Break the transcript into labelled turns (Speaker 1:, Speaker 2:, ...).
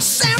Speaker 1: Sam